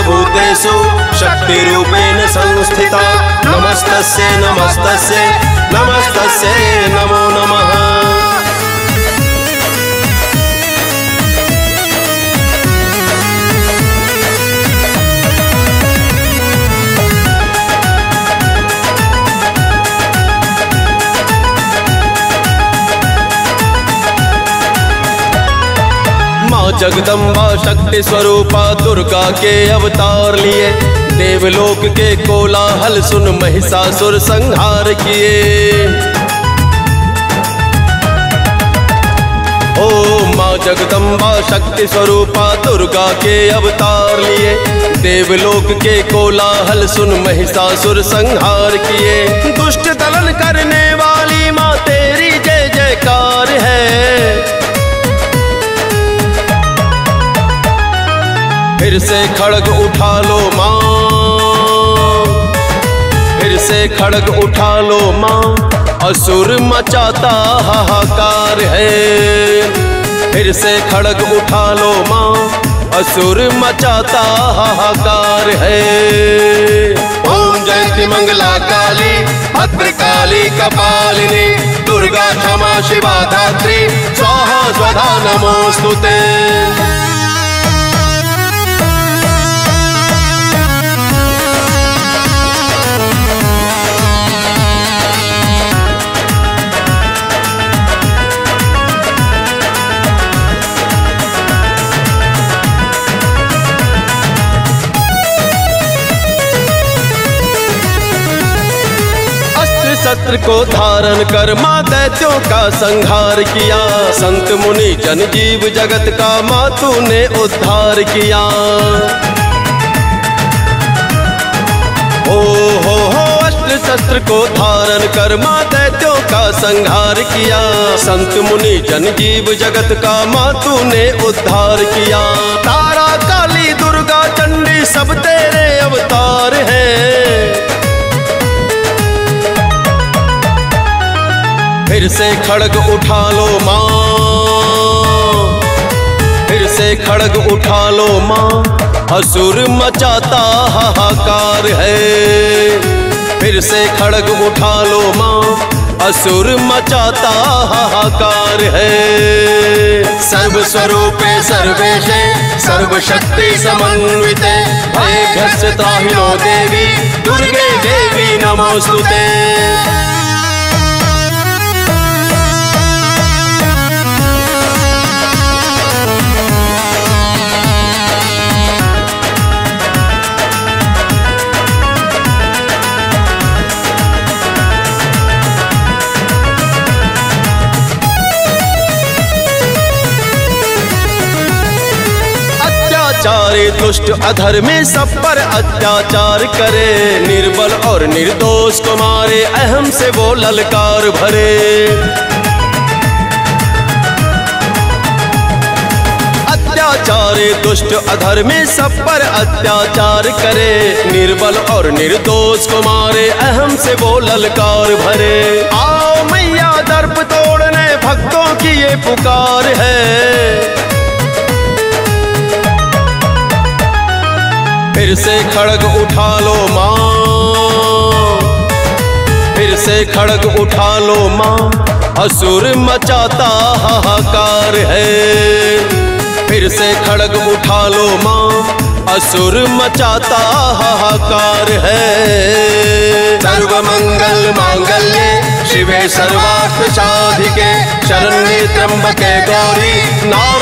सर्वभूतेषु शक्तिरूपेण संस्थिता। नमस्तस्य नमस्तस्यै। जगदम्बा शक्ति स्वरूपा दुर्गा के अवतार लिए, देवलोक के कोलाहल सुन महिषासुर संहार किए। ओ माँ जगदम्बा शक्ति स्वरूपा दुर्गा के अवतार लिए, देवलोक के कोलाहल सुन महिषासुर संहार किए। दुष्ट दलन करने वाली माँ तेरी जय जयकार है। फिर से खड़ग उठा लो माँ। फिर से खड़ग उठा लो माँ। असुर मचाता हाहाकार है। फिर से खड़ग उठा लो माँ। असुर मचाता हाहाकार है। ओम जयंती मंगला काली, भद्रकाली कपालिनी, दुर्गा क्षमा शिवा धात्री स्वाहा स्वधा नमोस्तुते। शस्त्र को धारण कर माँ दैत्यों का संहार किया। संत मुनि जन जीव जगत का माँ तूने उद्धार किया। ओ हो हो अस्त्र शस्त्र को धारण कर माँ दैत्यों का संहार किया। संत मुनि जन जीव जगत का माँ तूने उद्धार किया। तारा काली दुर्गा चंडी सब तेरे खड़ग उठा लो माँ। फिर से खड़ग उठा लो माँ। असुर मचाता हाहाकार है। फिर से खड़ग उठा लो माँ। असुर मचाता हाहाकार है। सर्व स्वरूपे सर्वेशे सर्वशक्ति समन्विते। भयभ्यस्य त्राहिनो देवी, दुर्गे देवी नमोस्तुते। अत्याचारी दुष्ट अधर्मी सब पर अत्याचार करे। निर्बल और निर्दोष को मारे, अहम से वो ललकार भरे। अत्याचारी दुष्ट अधर्मी सब पर अत्याचार करे। निर्बल और निर्दोष को मारे, अहम से वो ललकार भरे। आओ मैया, दर्प तोड़ने, भक्तों की ये पुकार है। फिर से खड़ग उठा लो माँ। फिर से खड़ग उठा लो माँ। असुर मचाता हाहाकार है। फिर से खड़ग उठा लो माँ। असुर मचाता हाहाकार है। सर्व मंगल मांगल्ये शिवे सर्वार्थ साधिके शरण्ये त्र्यंबके गौरी। नाम